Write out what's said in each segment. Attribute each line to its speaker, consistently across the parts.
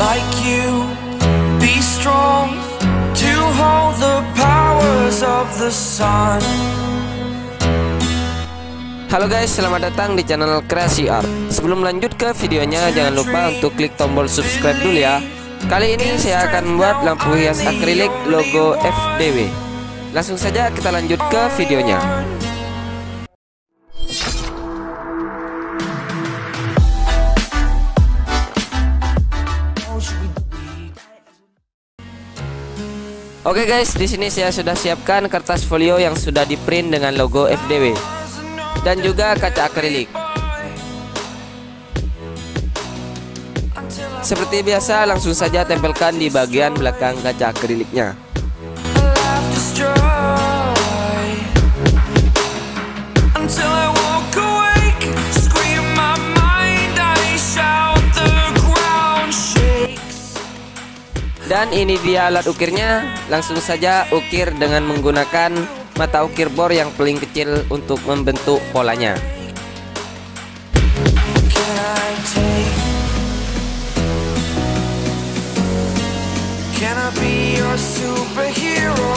Speaker 1: like you. Be strong to hold the powers of the sun.
Speaker 2: Halo guys, selamat datang di channel Kreasi Art. Sebelum lanjut ke videonya, jangan lupa untuk klik tombol subscribe dulu ya. Kali ini saya akan membuat lampu hias akrilik logo FDW. Langsung saja kita lanjut ke videonya. Oke guys, di sini saya sudah siapkan kertas folio yang sudah di print dengan logo FDW dan juga kaca akrilik. Seperti biasa, langsung saja tempelkan di bagian belakang kaca akriliknya. Dan ini dia alat ukirnya. Langsung saja ukir dengan menggunakan mata ukir bor yang paling kecil untuk membentuk polanya.
Speaker 1: Can I be your? Superhero.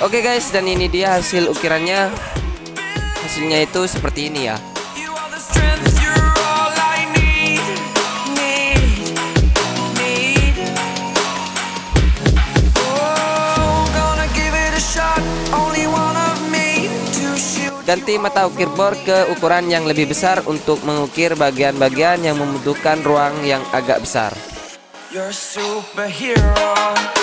Speaker 2: Oke guys, dan ini dia hasil ukirannya. Hasilnya itu seperti ini ya.
Speaker 1: You are the strength, you're all I need, need, need. Oh.
Speaker 2: Ganti mata ukir bor ke ukuran yang lebih besar untuk mengukir bagian-bagian yang membutuhkan ruang yang agak besar.
Speaker 1: You're superhero.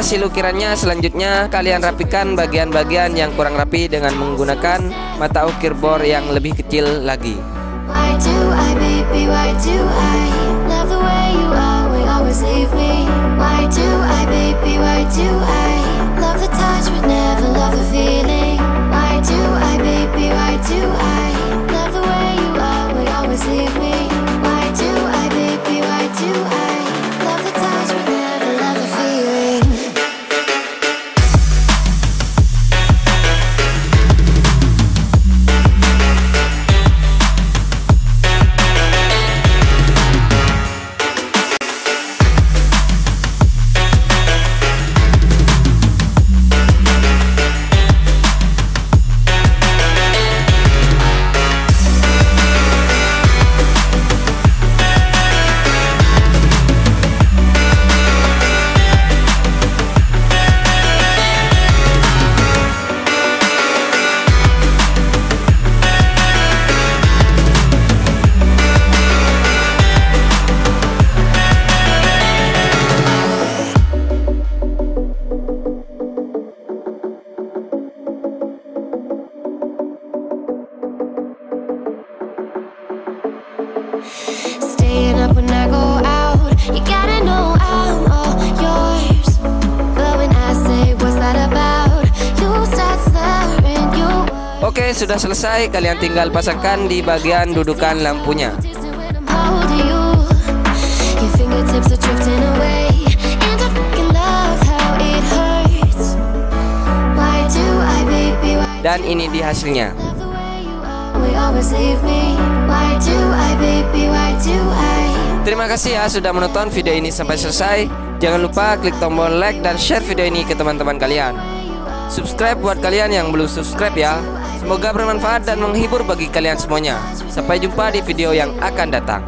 Speaker 2: Hasil ukirannya. Selanjutnya kalian rapikan bagian-bagian yang kurang rapi dengan menggunakan mata ukir bor yang lebih kecil lagi.
Speaker 3: Why do I, Oke, sudah selesai. Kalian tinggal pasangkan di bagian dudukan lampunya. Dan ini di hasilnya. Terima kasih ya sudah menonton video ini sampai selesai. Jangan lupa klik tombol like dan share video ini ke teman-teman kalian. Subscribe buat kalian yang belum subscribe ya. Semoga bermanfaat dan menghibur bagi kalian semuanya. Sampai jumpa di video yang akan datang.